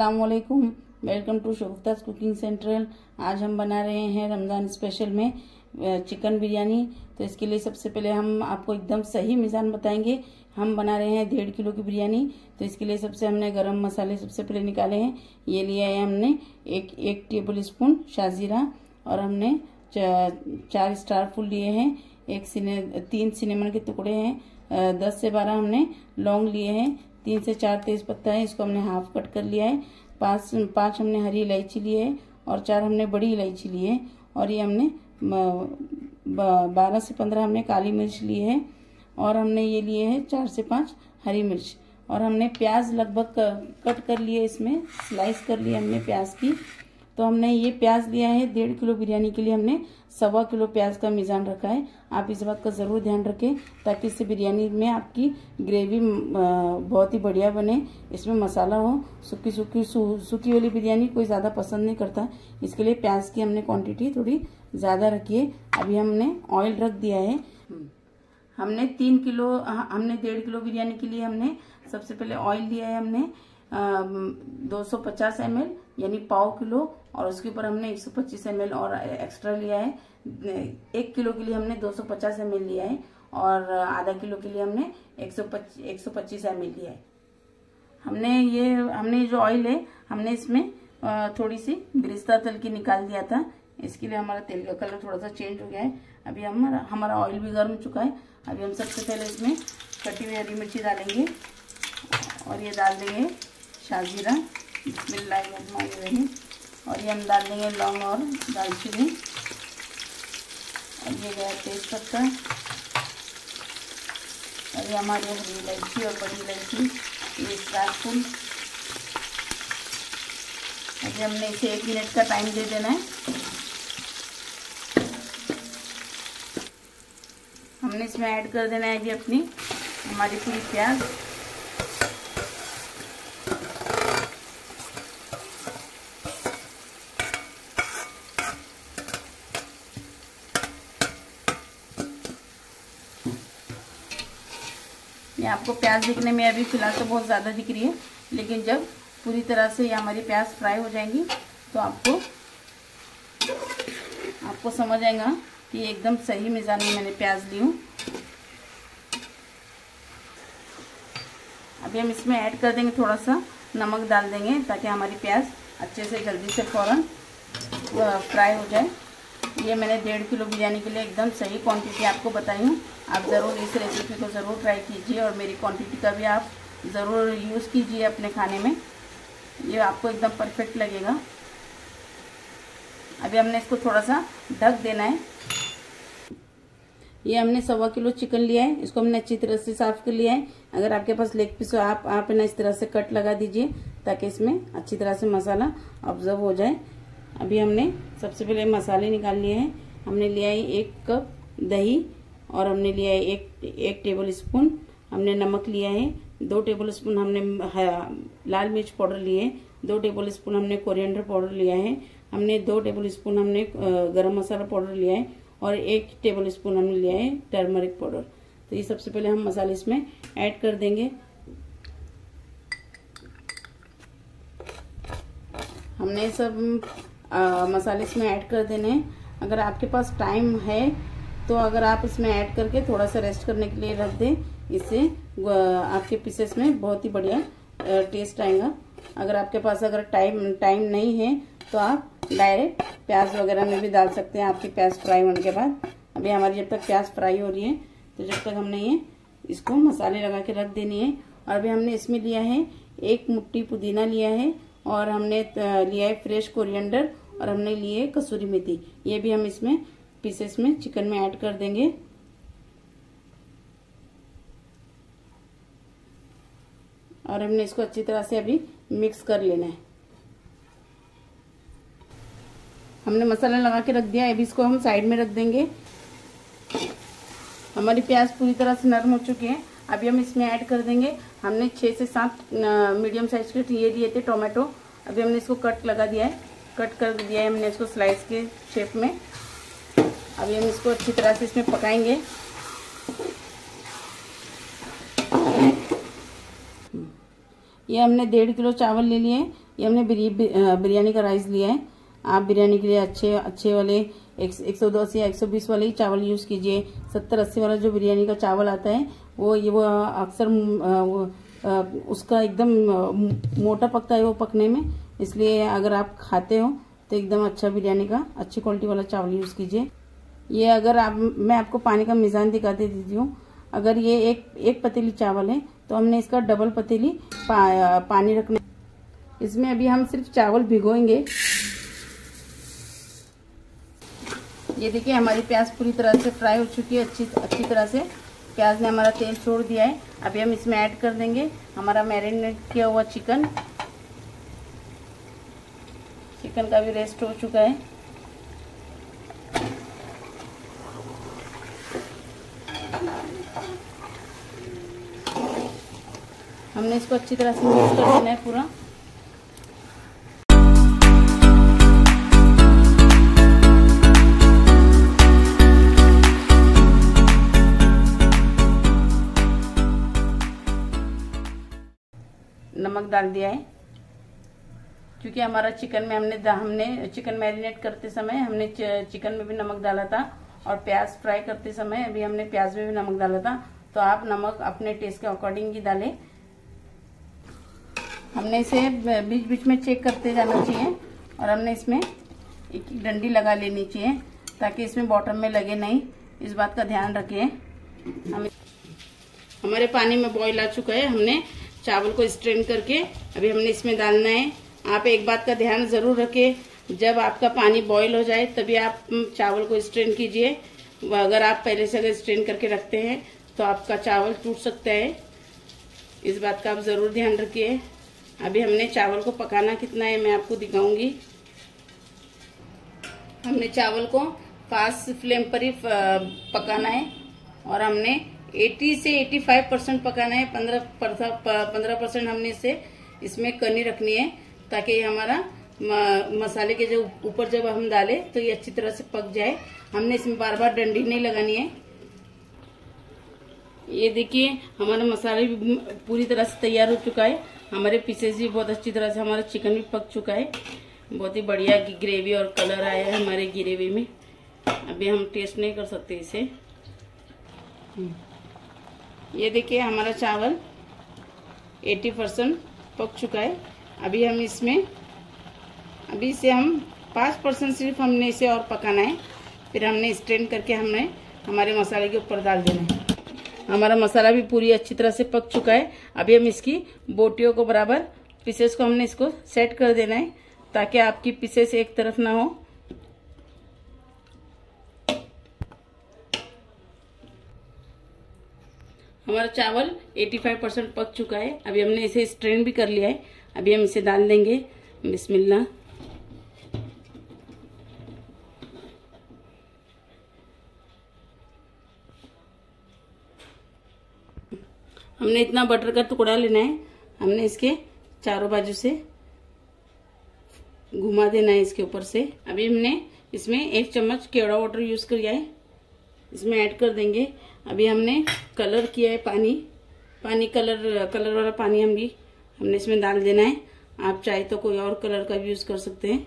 असलकुम welcome to Shobhtaj cooking central आज हम बना रहे हैं रमज़ान स्पेशल में चिकन बिरयानी। तो इसके लिए सबसे पहले हम आपको एकदम सही मिज़ान बताएँगे। हम बना रहे हैं डेढ़ किलो की बिरयानी। तो इसके लिए सबसे हमने गरम मसाले सबसे पहले निकाले हैं। ये लिया है हमने एक एक टेबल स्पून शाजीरा और हमने चार स्टार फूल लिए हैं। एक सिने, तीन सिनेमन के टुकड़े हैं। दस से बारह हमने लौंग लिए हैं। तीन से चार तेज पत्ता है, इसको हमने हाफ़ कट कर लिया है। पाँच पाँच हमने हरी इलायची ली है और चार हमने बड़ी इलायची ली है और ये हमने बारह से पंद्रह हमने काली मिर्च ली है और हमने ये लिए है चार से पाँच हरी मिर्च। और हमने प्याज लगभग कट कर लिए, इसमें स्लाइस कर लिए हमने प्याज की। तो हमने ये प्याज लिया है डेढ़ किलो बिरयानी के लिए हमने सवा किलो प्याज का मिजान रखा है। आप इस बात का ज़रूर ध्यान रखें ताकि इससे बिरयानी में आपकी ग्रेवी बहुत ही बढ़िया बने। इसमें मसाला हो सूखी सूखी सूखी वाली बिरयानी कोई ज़्यादा पसंद नहीं करता। इसके लिए प्याज की हमने क्वांटिटी थोड़ी ज़्यादा रखी है। अभी हमने ऑयल रख दिया है। हमने तीन किलो हमने डेढ़ किलो बिरयानी के लिए हमने सबसे पहले ऑयल लिया है हमने दो सौ पचास एम यानी पाव किलो और उसके ऊपर हमने 125 एम और एक्स्ट्रा लिया है। एक किलो के लिए हमने 250 एम लिया है और आधा किलो के लिए हमने 125 एम लिया है। हमने ये, हमने जो ऑयल है, हमने इसमें थोड़ी सी ब्रिस्ता तल की निकाल दिया था। इसके लिए हमारा तेल का कलर थोड़ा सा चेंज हो गया है। अभी हमारा हमारा ऑयल भी गर्म चुका है। अभी हम सबसे पहले इसमें कटी हुई हरी मिर्ची डालेंगे और ये डाल देंगे शाजीरा। बिस्मिल्लाहिर्रहमानिर्रहीम। और ये हम डाल देंगे लौंग और दालचीनी। और ये गया तेज पत्ता। और ये हमारी हरी इलायची और बड़ी इलायची, ये स्टार फूल। अभी हमने इसे एक मिनट का टाइम दे देना है। हमने इसमें ऐड कर देना है जी अपनी, हमारी पूरी प्याज। ये आपको प्याज दिखने में अभी फ़िलहाल तो बहुत ज़्यादा दिख रही है, लेकिन जब पूरी तरह से ये हमारी प्याज फ्राई हो जाएँगी तो आपको आपको समझ आएगा कि एकदम सही मिज़ान में मैंने प्याज ली हूँ। अभी हम इसमें ऐड कर देंगे थोड़ा सा नमक डाल देंगे ताकि हमारी प्याज अच्छे से जल्दी से फ़ौरन फ्राई हो जाए। ये मैंने डेढ़ किलो बिरयानी के लिए एकदम सही क्वांटिटी आपको बताई हूँ। आप ज़रूर इस रेसिपी को ज़रूर ट्राई कीजिए और मेरी क्वांटिटी का भी आप ज़रूर यूज़ कीजिए अपने खाने में। ये आपको एकदम परफेक्ट लगेगा। अभी हमने इसको थोड़ा सा ढक देना है। ये हमने सवा किलो चिकन लिया है। इसको हमने अच्छी तरह से साफ़ कर लिया है। अगर आपके पास लेग पीस हो, आप आप ना इस तरह से कट लगा दीजिए ताकि इसमें अच्छी तरह से मसाला ऑब्ज़र्व हो जाए। अभी हमने सबसे पहले मसाले निकाल लिए हैं। हमने लिया है एक कप दही और हमने लिया है एक एक टेबल स्पून हमने नमक लिया है। दो टेबल स्पून हमने लाल मिर्च पाउडर लिए दो टेबल स्पून हमने कोरिएंडर पाउडर लिया है। हमने दो टेबल स्पून हमने गरम मसाला पाउडर लिया है और एक टेबल स्पून हमने लिया है टर्मरिक पाउडर। तो ये सबसे पहले हम मसाले इसमें ऐड कर देंगे। हमने सब मसाले इसमें ऐड कर देने। हैं अगर आपके पास टाइम है तो अगर आप इसमें ऐड करके थोड़ा सा रेस्ट करने के लिए रख दें, इससे आपके पीसेस में बहुत ही बढ़िया टेस्ट आएगा। अगर आपके पास अगर टाइम टाइम नहीं है तो आप डायरेक्ट प्याज वगैरह में भी डाल सकते हैं आपकी प्याज फ्राई होने के बाद। अभी हमारी जब तक प्याज फ्राई हो रही है तो जब तक हमने ये, इसको मसाले लगा के रख देनी है। और अभी हमने इसमें लिया है एक मुट्ठी पुदीना लिया है, और हमने लिया है फ्रेश कोरिएंडर और हमने लिए कसूरी मेथी। ये भी हम इसमें पीसेस में चिकन में ऐड कर देंगे। और हमने इसको अच्छी तरह से अभी मिक्स कर लेना है। हमने मसाला लगा के रख दिया अभी इसको हम साइड में रख देंगे। हमारी प्याज पूरी तरह से नरम हो चुकी है। अभी हम इसमें ऐड कर देंगे। हमने छः से सात मीडियम साइज़ के ये दिए थे टोमेटो अभी हमने इसको कट लगा दिया है। कट कर दिया है हमने इसको स्लाइस के शेप में। अभी हम इसको अच्छी तरह से इसमें पकाएँगे। ये हमने डेढ़ किलो चावल ले लिए ये हमने बिरयानी का राइस लिया है। आप बिरयानी के लिए अच्छे अच्छे वाले एक, एक सौ दस या एक सौ बीस वाले ही चावल यूज़ कीजिए। सत्तर अस्सी वाला जो बिरयानी का चावल आता है वो ये वो अक्सर उसका एकदम मोटा पकता है वो पकने में। इसलिए अगर आप खाते हो तो एकदम अच्छा बिरयानी का अच्छी क्वालिटी वाला चावल यूज़ कीजिए। ये अगर आप मैं आपको पानी का मिजान दिखा दे दीदी हूँ। अगर ये एक एक पतीली चावल है तो हमने इसका डबल पतीली पा, पानी रखना। इसमें अभी हम सिर्फ़ चावल भिगोएँगे। ये देखिए हमारी प्याज पूरी तरह से फ्राई हो चुकी है अच्छी अच्छी तरह से। प्याज ने हमारा तेल छोड़ दिया है। अभी हम इसमें ऐड कर देंगे। हमारा मैरिनेट किया हुआ चिकन चिकन का भी रेस्ट हो चुका है। हमने इसको अच्छी तरह से मिक्स कर देना है पूरा। नमक डाल दिया है। क्योंकि हमारा चिकन में हमने हमने चिकन मैरिनेट करते समय हमने चिकन में भी नमक डाला था और प्याज फ्राई करते समय अभी हमने प्याज में भी नमक डाला था। तो आप नमक अपने टेस्ट के अकॉर्डिंग ही डालें। हमने इसे बीच बीच में चेक करते जाना चाहिए और हमने इसमें एक डंडी लगा लेनी चाहिए ताकि इसमें बॉटम में लगे नहीं। इस बात का ध्यान रखिए हम हमारे पानी में बॉईल आ चुका है। हमने चावल को स्ट्रेन करके अभी हमने इसमें डालना है। आप एक बात का ध्यान ज़रूर रखें, जब आपका पानी बॉईल हो जाए, तभी आप चावल को स्ट्रेन कीजिए। अगर आप पहले से अगर स्ट्रेन करके रखते हैं तो आपका चावल टूट सकता है। इस बात का आप ज़रूर ध्यान रखिए। अभी हमने चावल को पकाना कितना है, मैं आपको दिखाऊँगी। हमने चावल को फास्ट फ्लेम पर ही पकाना है और हमने 80 से 85 परसेंट पकाना है। 15 पंद्रह परसेंट हमने इसे, इसमें कनी रखनी है। ताकि हमारा मसाले के जो ऊपर जब हम डाले तो ये अच्छी तरह से पक जाए। हमने इसमें बार बार डंडी नहीं लगानी है। ये देखिए, हमारा मसाले भी पूरी तरह से तैयार हो चुका है। हमारे पीसेस भी बहुत अच्छी तरह से हमारा चिकन भी पक चुका है। बहुत ही बढ़िया ग्रेवी और कलर आया है हमारे ग्रेवी में। अभी हम टेस्ट नहीं कर सकते इसे। ये देखिए, हमारा चावल 80 परसेंट पक चुका है। अभी हम इसमें, अभी इसे हम पाँच परसेंट सिर्फ़ हमने इसे और पकाना है। फिर हमने स्ट्रेन करके हमने हमारे मसाले के ऊपर डाल देना है। हमारा मसाला भी पूरी अच्छी तरह से पक चुका है। अभी हम इसकी बोटियों को बराबर पीसेस को हमने इसको सेट कर देना है, ताकि आपकी पीसेस एक तरफ़ ना हो। हमारा चावल 85 परसेंट पक चुका है। अभी हमने इसे स्ट्रेन भी कर लिया है। अभी हम इसे डाल देंगे। बिस्मिल्लाह। हमने इतना बटर का टुकड़ा लेना है। हमने इसके चारों बाजू से घुमा देना है इसके ऊपर से। अभी हमने इसमें एक चम्मच केवड़ा वाटर यूज़ किया है। इसमें ऐड कर देंगे। अभी हमने कलर किया है पानी। पानी कलर कलर वाला पानी हम भी हमने इसमें डाल देना है। आप चाहे तो कोई और कलर का भी यूज़ कर सकते हैं।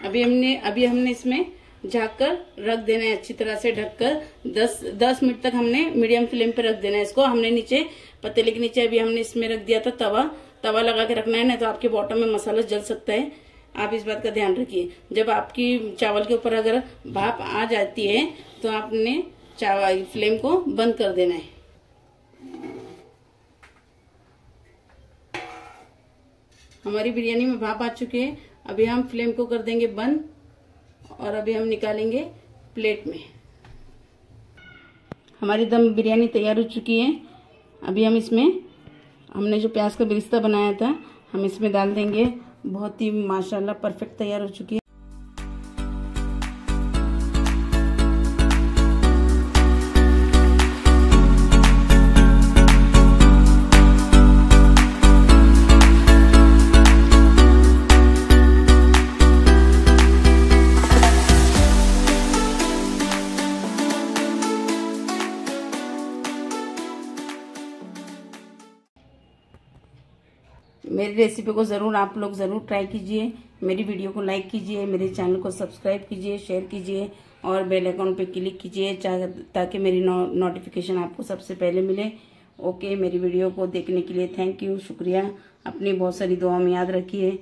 अभी हमने अभी हमने इसमें झाककर रख देना है, अच्छी तरह से ढककर। 10 10 मिनट तक हमने मीडियम फ्लेम पे रख देना है इसको। हमने नीचे पतीले के नीचे अभी हमने इसमें रख दिया था तवा। तवा लगा के रखना है ना तो आपके बॉटम में मसाला जल सकता है। आप इस बात का ध्यान रखिए। जब आपकी चावल के ऊपर अगर भाप आ जाती है तो आपने चावल फ्लेम को बंद कर देना है। हमारी बिरयानी में भाप आ चुके हैं। अभी हम फ्लेम को कर देंगे बंद और अभी हम निकालेंगे प्लेट में। हमारी दम बिरयानी तैयार हो चुकी है। अभी हम इसमें, हमने जो प्याज का बिरिस्ता बनाया था, हम इसमें डाल देंगे। बहुत ही माशाल्लाह परफेक्ट तैयार हो चुकी है। मेरी रेसिपी को ज़रूर आप लोग ज़रूर ट्राई कीजिए। मेरी वीडियो को लाइक कीजिए, मेरे चैनल को सब्सक्राइब कीजिए शेयर कीजिए और बेल आइकन पे क्लिक कीजिए ताकि मेरी नोटिफिकेशन आपको सबसे पहले मिले। ओके मेरी वीडियो को देखने के लिए थैंक यू शुक्रिया। अपनी बहुत सारी दुआ में याद रखिए।